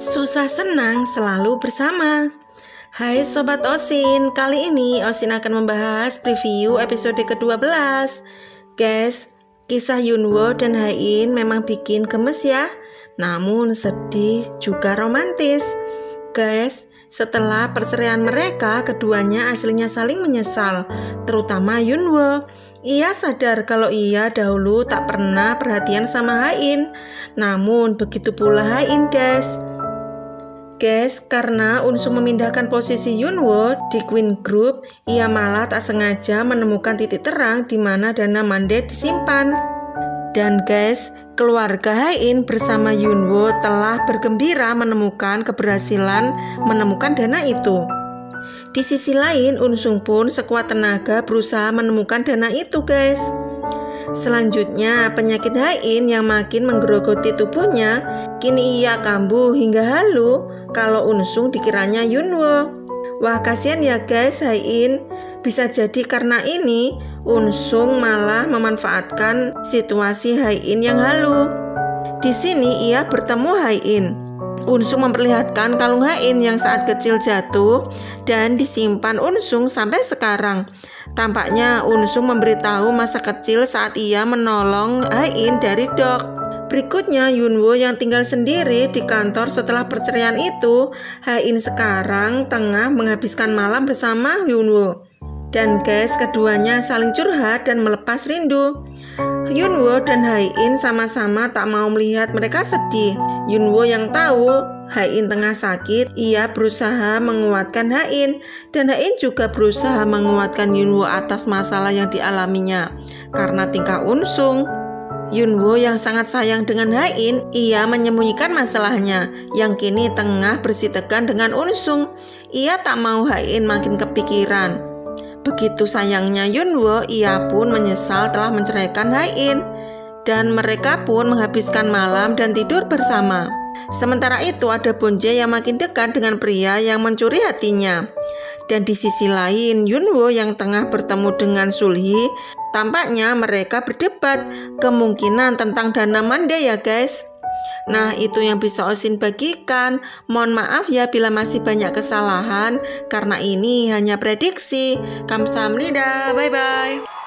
Susah senang selalu bersama. Hai Sobat Osin, kali ini Osin akan membahas preview episode ke-12. Guys, kisah Yunwo dan Hain memang bikin gemes ya, namun sedih juga romantis. Guys, setelah perceraian mereka, keduanya aslinya saling menyesal, terutama Yunwo. Ia sadar kalau ia dahulu tak pernah perhatian sama Hain. Namun begitu pula Hain, guys. Guys, karena Unsung memindahkan posisi Yunwo di Queen Group, ia malah tak sengaja menemukan titik terang di mana dana Mande disimpan. Dan guys, keluarga Hain bersama Yunwo telah bergembira menemukan keberhasilan menemukan dana itu. Di sisi lain, Unsung pun sekuat tenaga berusaha menemukan dana itu, guys. Selanjutnya, penyakit Hain yang makin menggerogoti tubuhnya, kini ia kambuh hingga halu kalau Unsung dikiranya Yunwo. Wah kasihan ya guys Hain, bisa jadi karena ini Unsung malah memanfaatkan situasi Hain yang halu. Di sini ia bertemu Hain. Unsung memperlihatkan kalung Hain yang saat kecil jatuh dan disimpan Unsung sampai sekarang. Tampaknya Unsung memberitahu masa kecil saat ia menolong Hain dari dok. Berikutnya Yunwo yang tinggal sendiri di kantor setelah perceraian itu, Hain sekarang tengah menghabiskan malam bersama Yunwo. Dan guys, keduanya saling curhat dan melepas rindu. Yunwo dan Hain sama-sama tak mau melihat mereka sedih. Yunwo yang tahu Hain tengah sakit, ia berusaha menguatkan Hain dan Hain juga berusaha menguatkan Yunwo atas masalah yang dialaminya karena tingkah unsung. Yunwo yang sangat sayang dengan Hain, ia menyembunyikan masalahnya yang kini tengah bersitekan dengan Unsung. Ia tak mau Hain makin kepikiran. Begitu sayangnya Yunwo, ia pun menyesal telah menceraikan Hain. Dan mereka pun menghabiskan malam dan tidur bersama. Sementara itu ada Bonje yang makin dekat dengan pria yang mencuri hatinya. Dan di sisi lain, Yunwo yang tengah bertemu dengan Sulhi, tampaknya mereka berdebat kemungkinan tentang dana mande ya guys. Nah, itu yang bisa Osin bagikan. Mohon maaf ya bila masih banyak kesalahan, karena ini hanya prediksi. Kamsahamnida, bye-bye.